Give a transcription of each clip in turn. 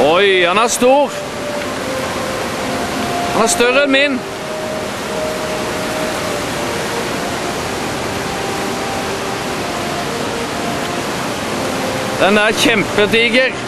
Oi, han er stor. Han er større enn min. Den er kjempediger.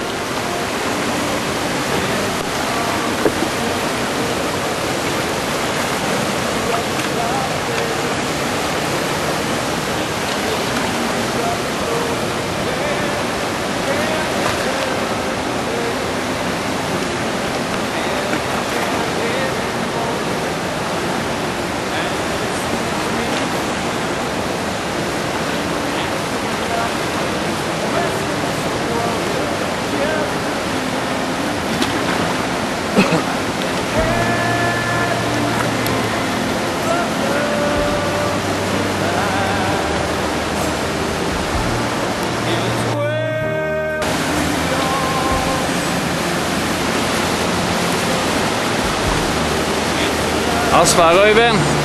Ja,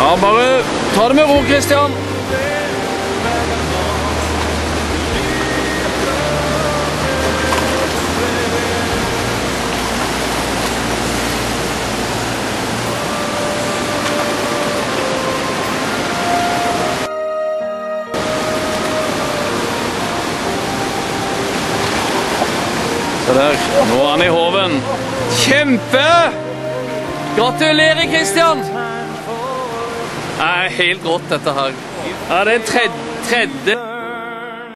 Ja, bare ta det med ro, Christian. Se der, nå er han i hoven. Kjempe! Gratulerer, Christian! Det er helt rått, dette her. Ja, det er tredje,